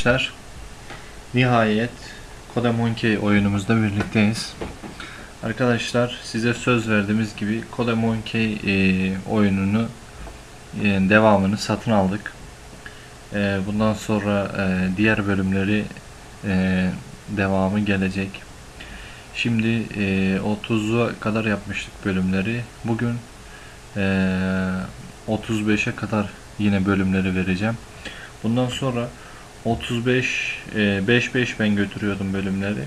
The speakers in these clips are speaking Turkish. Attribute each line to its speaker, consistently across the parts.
Speaker 1: Arkadaşlar nihayet Code Monkey oyunumuzda birlikteyiz. Arkadaşlar size söz verdiğimiz gibi Code Monkey e, oyununu e, devamını satın aldık. E, bundan sonra e, diğer bölümleri e, devamı gelecek. Şimdi e, 30'a kadar yapmıştık bölümleri. Bugün e, 35'e kadar yine bölümleri vereceğim. Bundan sonra 35 5-5 ben götürüyordum bölümleri.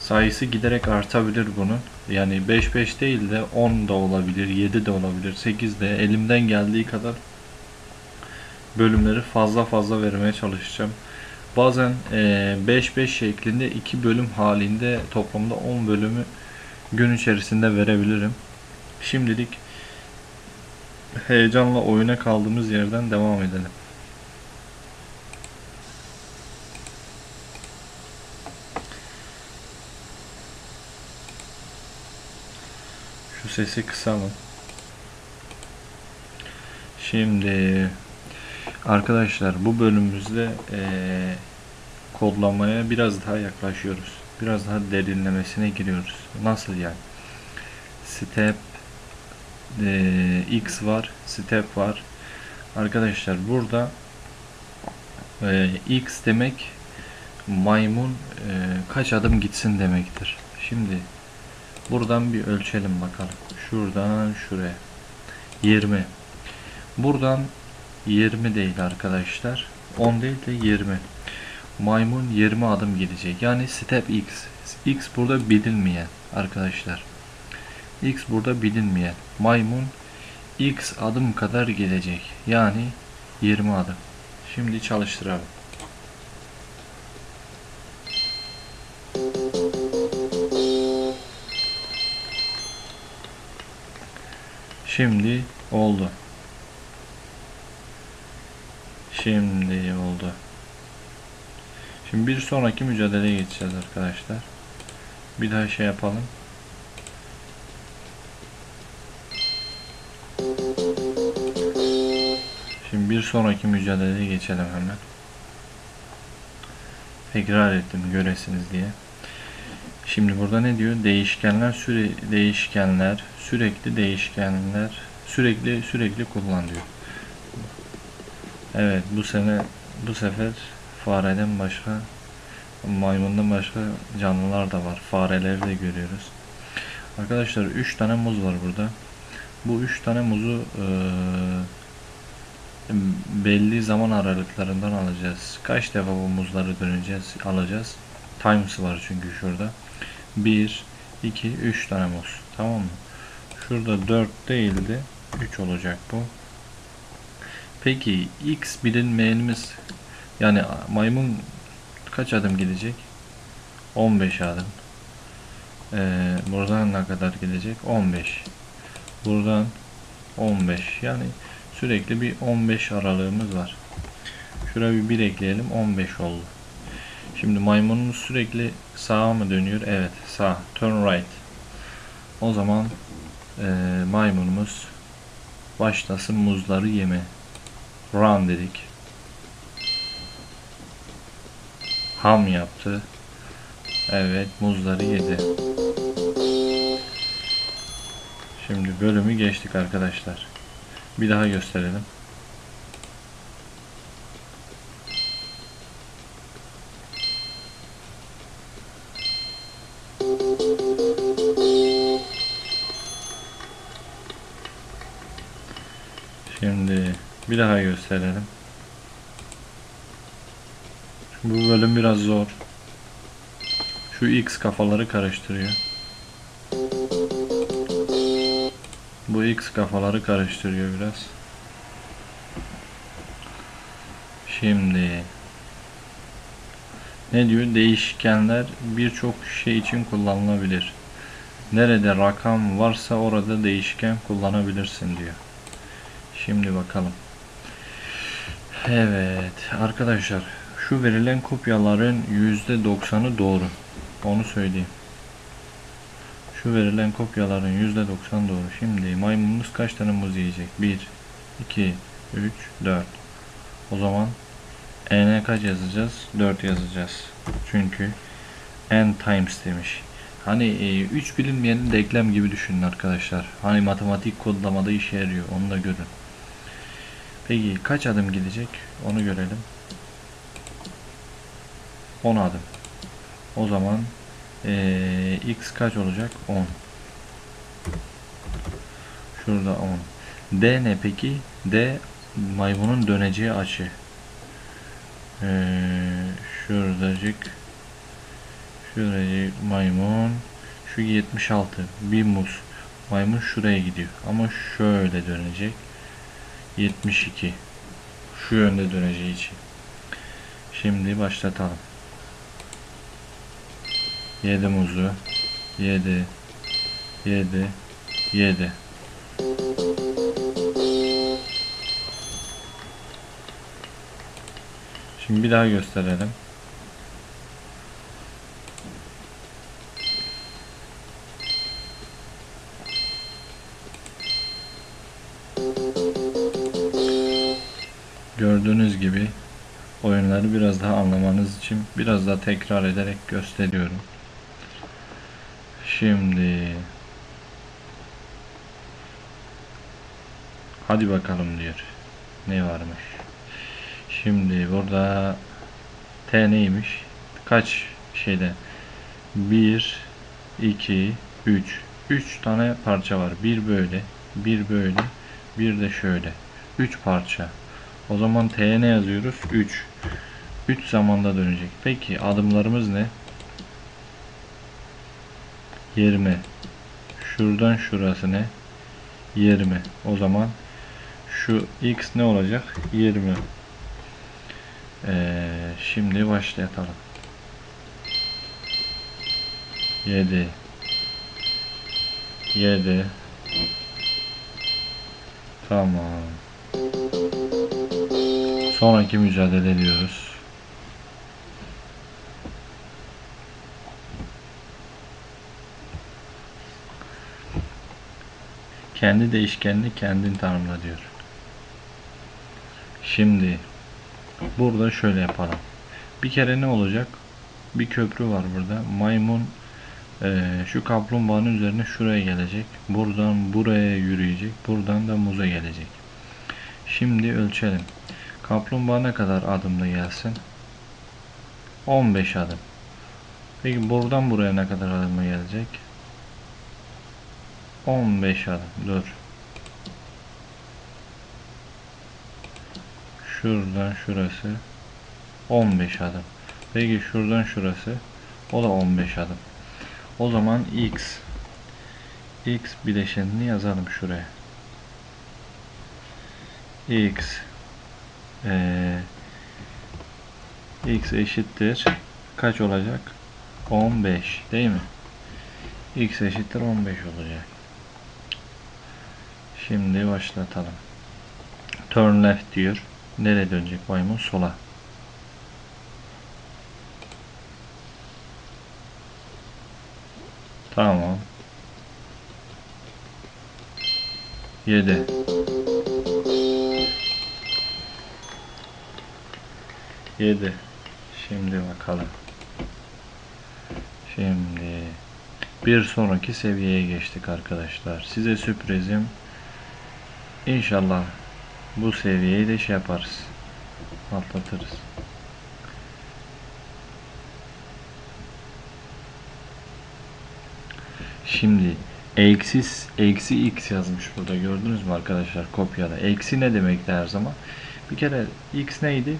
Speaker 1: Sayısı giderek artabilir bunun. Yani 5-5 değil de 10 da olabilir, 7 de olabilir, 8 de elimden geldiği kadar bölümleri fazla fazla vermeye çalışacağım. Bazen 5-5 şeklinde 2 bölüm halinde toplamda 10 bölümü gün içerisinde verebilirim. Şimdilik heyecanla oyuna kaldığımız yerden devam edelim. Şu sesi kısalım. Şimdi arkadaşlar bu bölümümüzde e, kodlamaya biraz daha yaklaşıyoruz. Biraz daha derinlemesine giriyoruz. Nasıl yani? Step e, X var, step var. Arkadaşlar burada e, X demek maymun e, kaç adım gitsin demektir. Şimdi buradan bir ölçelim bakalım. Şuradan şuraya. 20. Buradan 20 değil arkadaşlar. 10 değil de 20. Maymun 20 adım gidecek. Yani step X. X burada bilinmeyen arkadaşlar. X burada bilinmeyen. Maymun X adım kadar gidecek. Yani 20 adım. Şimdi çalıştıralım. Şimdi oldu. Şimdi oldu. Şimdi bir sonraki mücadeleye geçeceğiz arkadaşlar. Bir daha şey yapalım. Şimdi bir sonraki mücadeleye geçelim hemen. Tekrar ettim göresiniz diye. Şimdi burada ne diyor? Değişkenler süre değişkenler sürekli değişkenler sürekli sürekli kullan diyor. Evet bu sene bu sefer fareden başka maymundan başka canlılar da var. Fareleri de görüyoruz. Arkadaşlar 3 tane muz var burada. Bu 3 tane muzu e, belli zaman aralıklarından alacağız. Kaç defa bu muzları döneceğiz, alacağız. Times var çünkü şurada. 1, 2, 3 tane muz. Tamam mı? Şurada 4 değildi. 3 olacak bu. Peki x bilinmeyenimiz yani maymun kaç adım gidecek? 15 adım. Ee, buradan ne kadar gidecek? 15. Buradan 15. Yani sürekli bir 15 aralığımız var. Şuraya bir 1 ekleyelim. 15 oldu. Şimdi maymunumuz sürekli sağa mı dönüyor? Evet sağ. Turn right. O zaman e, maymunumuz başlasın muzları yeme. Run dedik. Ham yaptı. Evet muzları yedi. Şimdi bölümü geçtik arkadaşlar. Bir daha gösterelim. Daha gösterelim. Bu bölüm biraz zor. Şu X kafaları karıştırıyor. Bu X kafaları karıştırıyor biraz. Şimdi ne diyor? Değişkenler birçok şey için kullanılabilir. Nerede rakam varsa orada değişken kullanabilirsin diyor. Şimdi bakalım. Evet arkadaşlar şu verilen kopyaların %90'ı doğru. Onu söyleyeyim. Şu verilen kopyaların %90 doğru. Şimdi maymunumuz kaç tane muz yiyecek? 1, 2, 3, 4. O zaman n'e kaç yazacağız? 4 yazacağız. Çünkü n times demiş. Hani e, 3 bilinmeyenin denklem gibi düşünün arkadaşlar. Hani matematik kodlamada işe yarıyor. Onu da görün. Peki kaç adım gidecek? Onu görelim. 10 adım. O zaman e, x kaç olacak? 10. Şurada 10. D ne peki? D maymunun döneceği açı. Ee, şuradacık şuracık maymun şu 76 bir muz maymun şuraya gidiyor ama şöyle dönecek 72 şu yönde döneceği için. Şimdi başlatalım. 7 muzu. 7 7 7 Şimdi bir daha gösterelim. Gördüğünüz gibi oyunları biraz daha anlamanız için biraz daha tekrar ederek gösteriyorum. Şimdi hadi bakalım diyor. Ne varmış? Şimdi burada T neymiş? Kaç şeyde? 1 2 3 3 tane parça var. Bir böyle, bir böyle, bir de şöyle. 3 parça. O zaman T'ye ne yazıyoruz? 3. 3 zamanda dönecek. Peki adımlarımız ne? 20. Şuradan şurası ne? 20. O zaman şu x ne olacak? 20. Ee, şimdi başlatalım. 7 7 Tamam. Sonraki mücadele ediyoruz. Kendi değişkenini kendin tanımla diyor. Şimdi Burada şöyle yapalım. Bir kere ne olacak? Bir köprü var burada. Maymun e, şu kaplumbağanın üzerine şuraya gelecek. Buradan buraya yürüyecek. Buradan da muza gelecek. Şimdi ölçelim. Kaplumbağa ne kadar adımda gelsin? 15 adım. Peki buradan buraya ne kadar adımda gelecek? 15 adım. Dur. şuradan şurası 15 adım. Peki şuradan şurası o da 15 adım. O zaman x x bileşenini yazalım şuraya. x ee, x eşittir kaç olacak? 15 değil mi? x eşittir 15 olacak. Şimdi başlatalım. Turn left diyor. Nereye dönecek maymun? Sola. Tamam. 7 7 Şimdi bakalım. Şimdi bir sonraki seviyeye geçtik arkadaşlar. Size sürprizim İnşallah bu seviyeyi de şey yaparız. Atlatırız. Şimdi eksi, eksi x yazmış burada gördünüz mü arkadaşlar kopyada. Eksi ne demekti her zaman? Bir kere x neydi?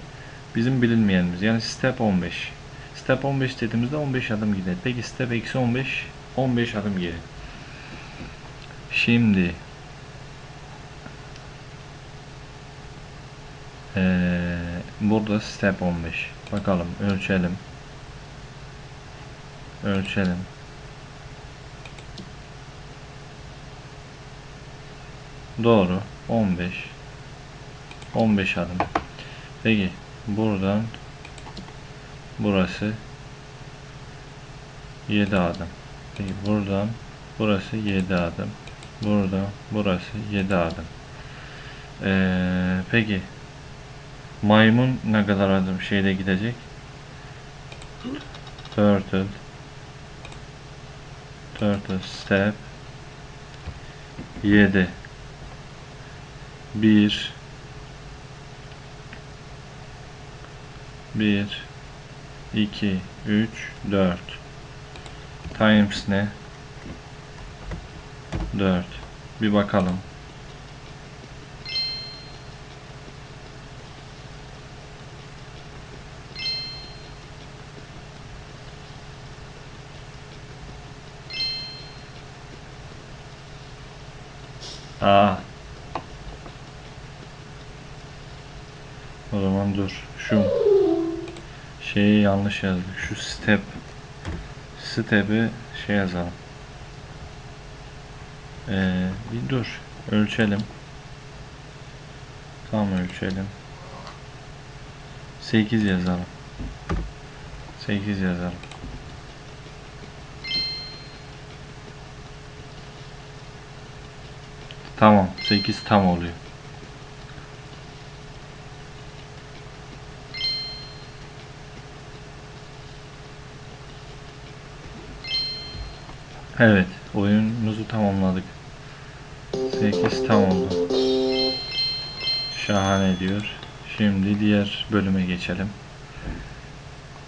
Speaker 1: Bizim bilinmeyenimiz. Yani step 15. Step 15 dediğimizde 15 adım gider. Peki step eksi 15 15 adım geri. Şimdi Ee, burada step 15. Bakalım ölçelim. Ölçelim. Doğru. 15. 15 adım. Peki buradan burası 7 adım. Buradan burası 7 adım. Buradan burası 7 adım. Ee, peki Maymun ne kadar adım şeyde gidecek? Turtle. Turtle step. 7 1 1 2 3 4 times ne? 4 bir bakalım. Aa. O zaman dur. Şu şeyi yanlış yazdık. Şu step step'i şey yazalım. Ee, bir dur. Ölçelim. Tam ölçelim. 8 yazalım. 8 yazalım. Tamam. 8 tam oluyor. Evet. Oyunumuzu tamamladık. 8 tam oldu. Şahane diyor. Şimdi diğer bölüme geçelim.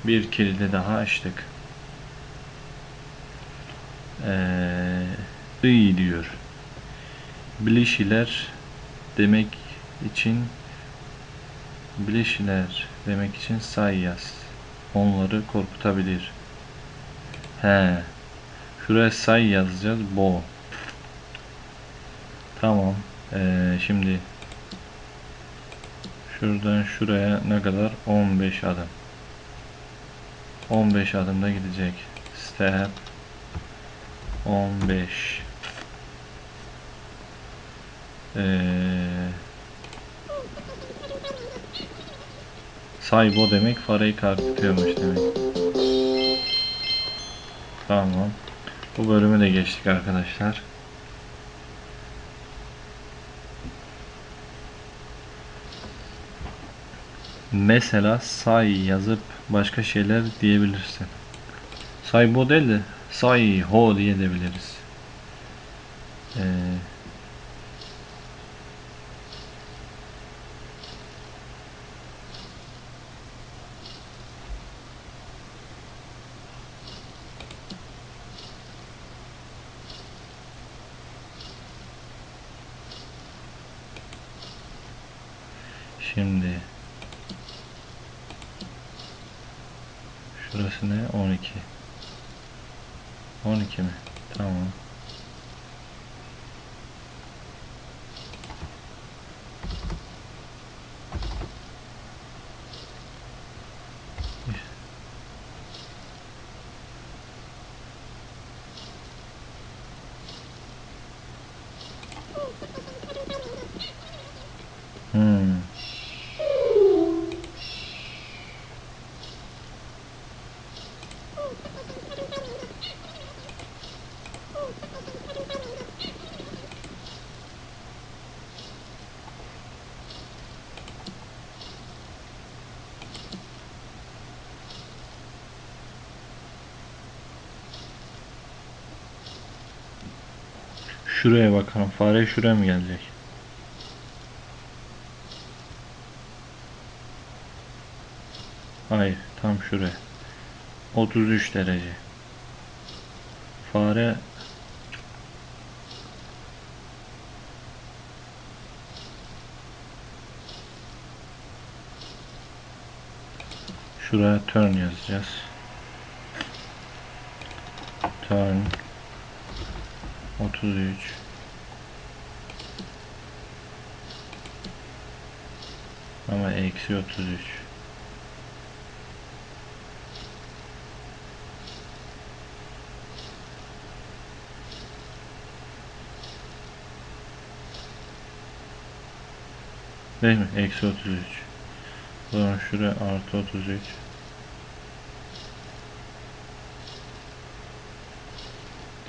Speaker 1: Bir kilidi daha açtık. Ee, iyi diyor. Bileşiler demek için bileşiler demek için say yaz. Onları korkutabilir. He. Şuraya say yazacağız. Bo. Tamam. Ee, şimdi şuradan şuraya ne kadar? 15 adım. 15 adımda gidecek. Step 15 ee, Saybo demek fareyi kalkıtıyormuş demek. Tamam. Bu bölümü de geçtik arkadaşlar. Mesela say yazıp başka şeyler diyebilirsin. Saybo değil de say ho diye edebiliriz. Ee, Şimdi Şurası ne? 12 12 mi? Tamam. Hmm. Şuraya bakalım. Fare şuraya mı gelecek? Hayır. Tam şuraya. 33 derece. Fare Şuraya turn yazacağız. Turn 33 ama eksi 33 değil mi? Eksi 33 o zaman şuraya artı 33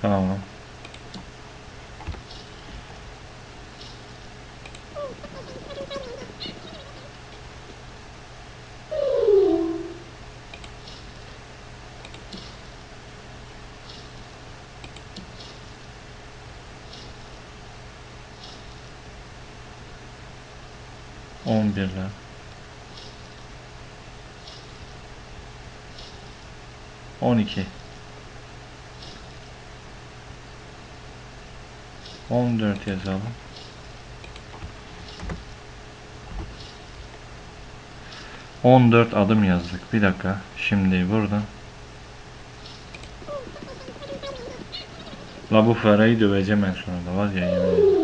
Speaker 1: tamam 14 yazalım. On dört adım yazdık. Bir dakika. Şimdi buradan. La bu Ferra'yı döveceğim en sonunda. Var ya yemin.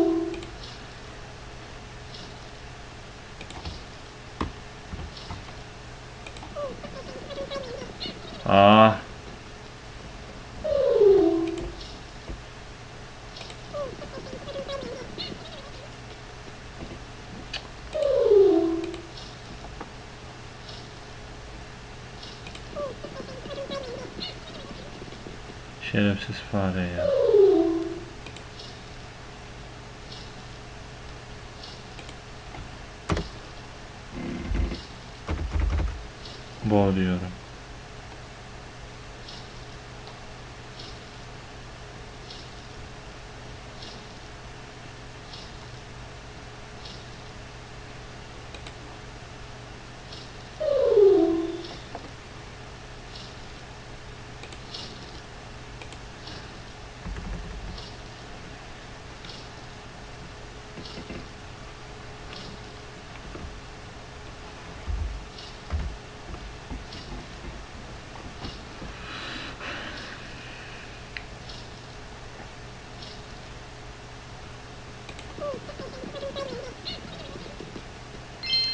Speaker 1: Ah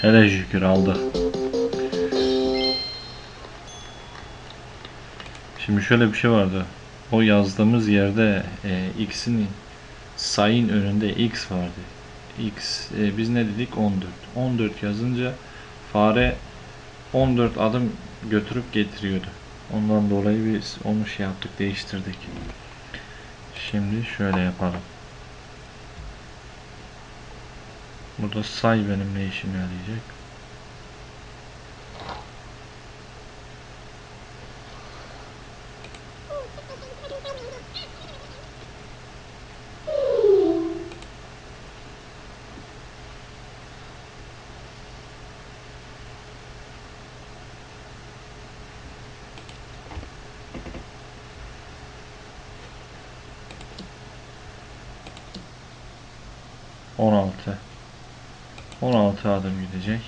Speaker 1: Hele şükür aldık. Şimdi şöyle bir şey vardı. O yazdığımız yerde e, x'in sayın önünde x vardı. x e, biz ne dedik? 14. 14 yazınca fare 14 adım götürüp getiriyordu. Ondan dolayı biz onu şey yaptık, değiştirdik. Şimdi şöyle yapalım. Burada say benim ne işime yarayacak? On altı. 16 adım gidecek.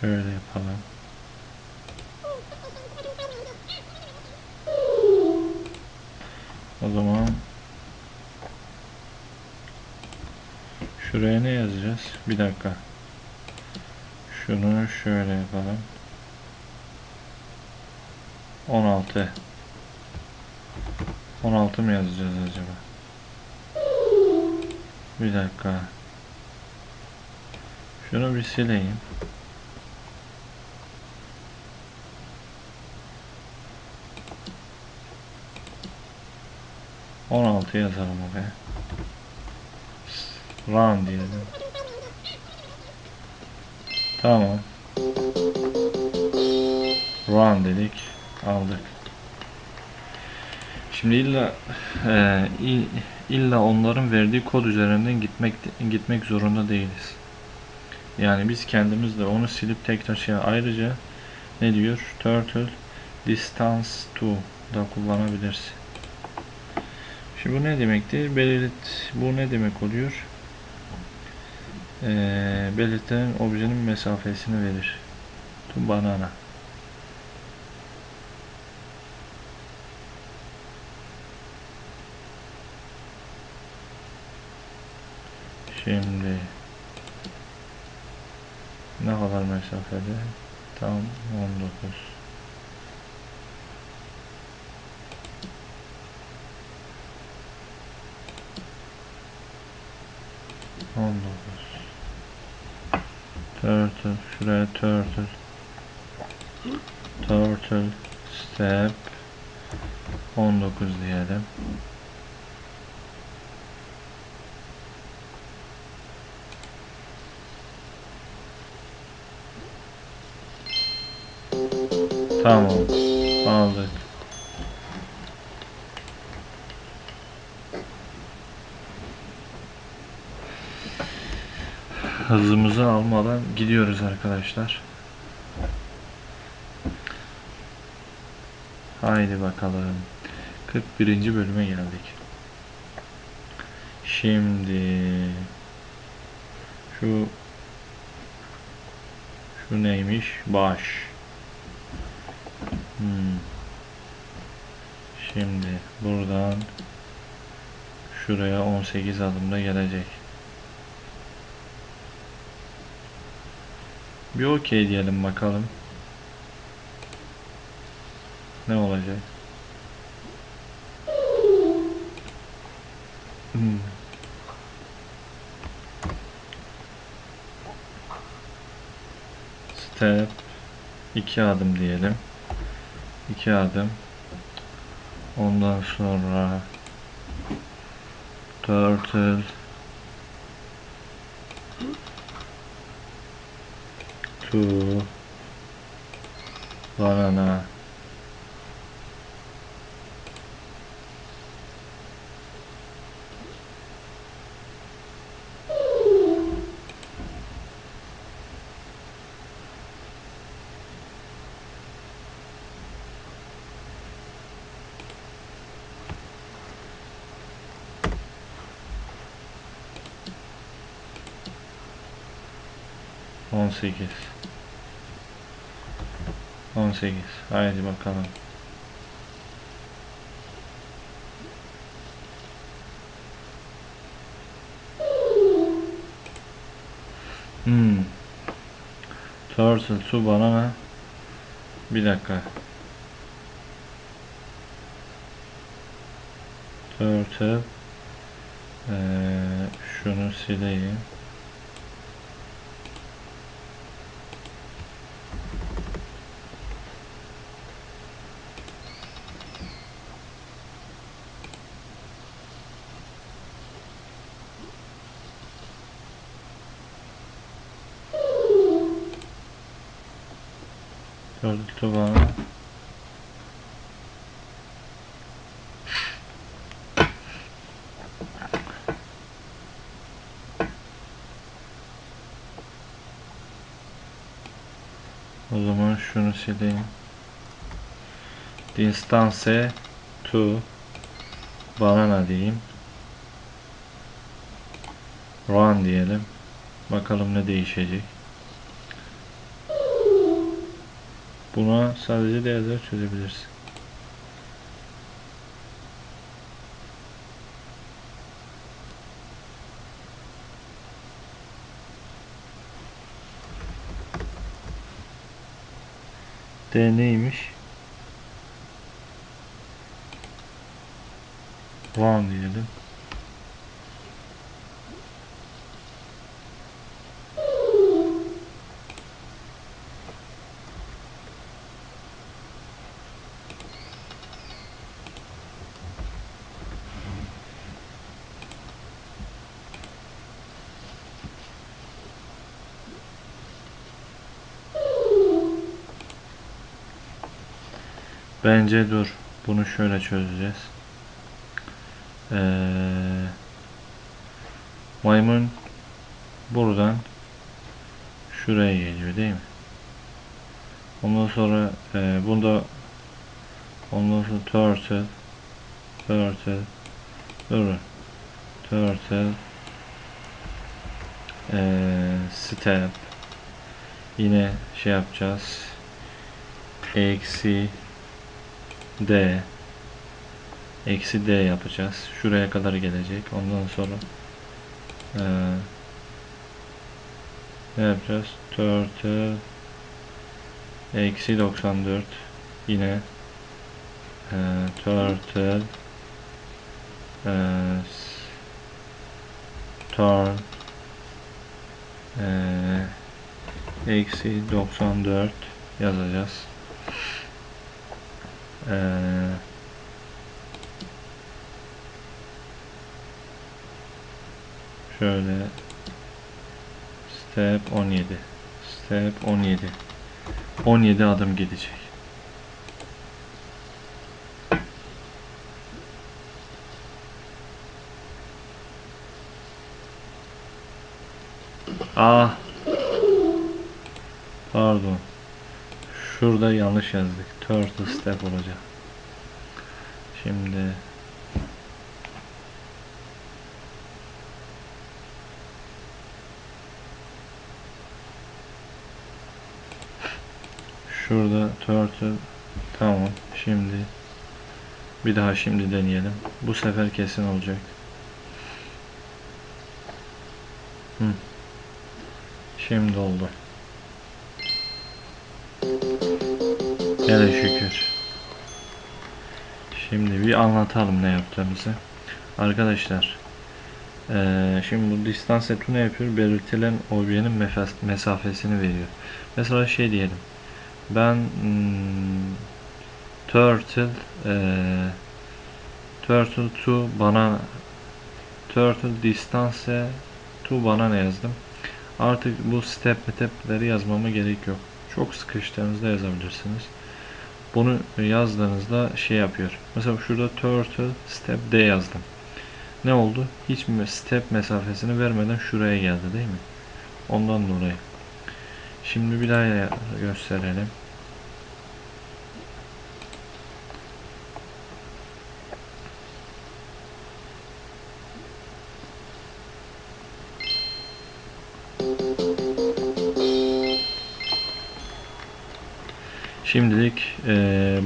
Speaker 1: Şöyle yapalım. O zaman şuraya ne yazacağız? Bir dakika. Şunu şöyle yapalım. 16 16 mı yazacağız acaba? Bir dakika. Şunu bir sileyim. On altı yazalım oraya. Run diyelim. Tamam. Run dedik. Aldık. Şimdi illa e, illa onların verdiği kod üzerinden gitmek gitmek zorunda değiliz. Yani biz kendimiz de onu silip tekrar şey ayrıca ne diyor? Turtle distance to da kullanabilirsin. Şimdi bu ne demekti? Belirt bu ne demek oluyor? Ee, belirtilen objenin mesafesini verir. To banana. Şimdi ne kadar mesafede? Tam 19. On dokuz. Turtle. Şuraya turtle. Turtle. Step. 19 diyelim. Tamam. Aldık. Hızımızı almadan gidiyoruz arkadaşlar. Haydi bakalım. 41. bölüme geldik. Şimdi şu şu neymiş? Baş. Hmm. Şimdi buradan şuraya 18 adımda gelecek. Bir okey diyelim bakalım. Ne olacak? Hmm. Step 2 adım diyelim. 2 adım. Ondan sonra turtle pro banana Vamos seguir. 18. Haydi bakalım. Hmm. Turtle, su, banana. Bir dakika. Turtle. Ee, şunu sileyim. Turtle banana. O zaman şunu sileyim. Distance to banana diyeyim. Run diyelim. Bakalım ne değişecek. Buna sadece değerler çözebilirsin. D neymiş? Run diyelim. Bence dur. Bunu şöyle çözeceğiz. Ee, maymun buradan şuraya geliyor değil mi? Ondan sonra e, bunda ondan sonra turtle turtle durun turtle e, step yine şey yapacağız eksi D eksi D yapacağız. Şuraya kadar gelecek. Ondan sonra e, ne yapacağız? Turtle eksi 94 yine e, turtle e, turn e, eksi 94 yazacağız. Ee, şöyle step 17 step 17 17 adım gidecek. Ah. Pardon. Şurada yanlış yazdık. Turtle step olacak. Şimdi Şurada turtle tamam. Şimdi bir daha şimdi deneyelim. Bu sefer kesin olacak. Hı. Şimdi oldu. Hele şükür. Şimdi bir anlatalım ne yaptığımızı. Arkadaşlar eee, şimdi bu distance etu ne yapıyor? Belirtilen objenin mesafesini veriyor. Mesela şey diyelim. Ben hmm, turtle eee, turtle to bana turtle distance to bana ne yazdım? Artık bu step metapleri yazmama gerek yok. Çok sıkıştığınızda yazabilirsiniz. Bunu yazdığınızda şey yapıyor. Mesela şurada turtle step D yazdım. Ne oldu? Hiç step mesafesini vermeden şuraya geldi değil mi? Ondan dolayı. Şimdi bir daha gösterelim.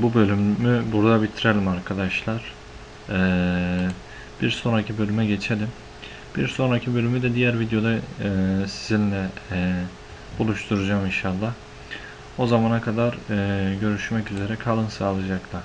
Speaker 1: Bu bölümü burada bitirelim arkadaşlar. Eee, bir sonraki bölüme geçelim. Bir sonraki bölümü de diğer videoda eee, sizinle eee, buluşturacağım inşallah. O zamana kadar eee, görüşmek üzere. Kalın sağlıcakla.